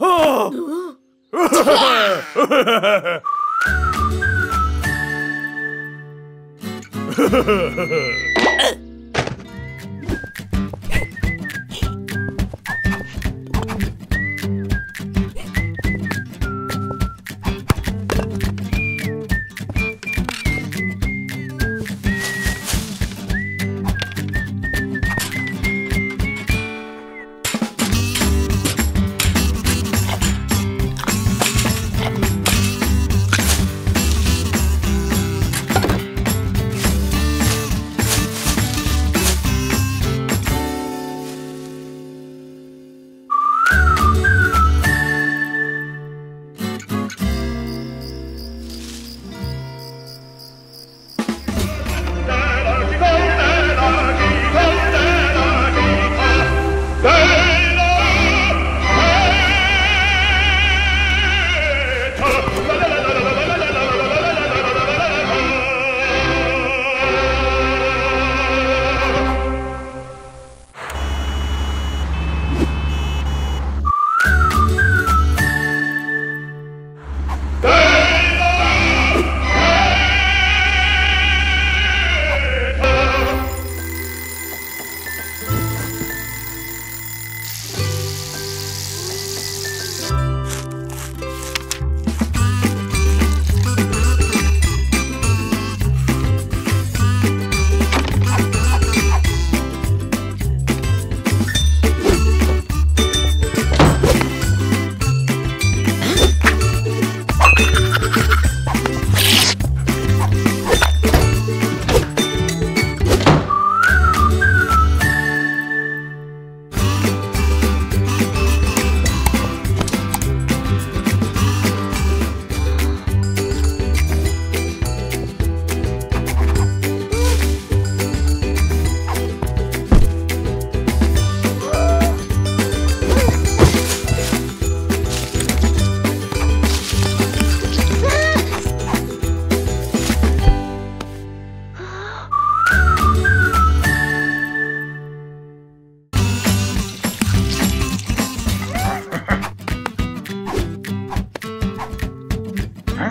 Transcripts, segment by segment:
oh!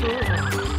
Ha